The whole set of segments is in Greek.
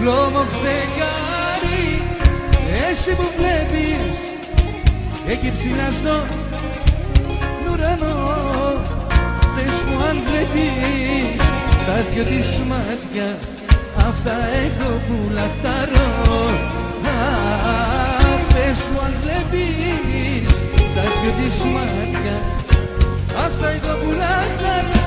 Χλώμο φεγγάρι Εσύ που βλέπεις Εκεί ψηλά στο ουρανό. Πες μου αν βλέπεις Τα δυο της μάτια Αυτά εγώ που λαχταρώ Πες μου αν βλέπεις Τα δυο της μάτια Αυτά εγώ που λαχταρώ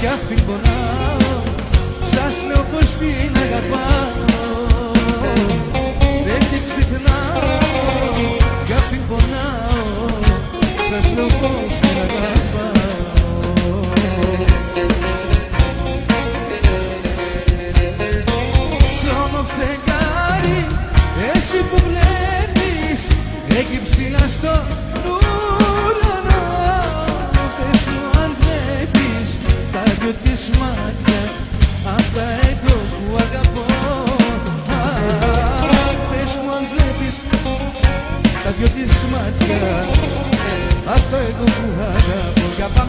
κι αυτήν πονάω Σας λέω πως την αγαπάω. Δεν την ξεχνάω κι αυτήν πονάω. Σας λέω πως την αγαπάω. Χρώμο φεγγάρι Εσύ που βλέπεις εκεί ψηλά στο τα δυο της μάτια Αυτά εγώ που αγαπώ Α, Πες μου αν βλέπεις τα δυο της μάτια Αυτά εγώ που αγαπώ Για πάμε.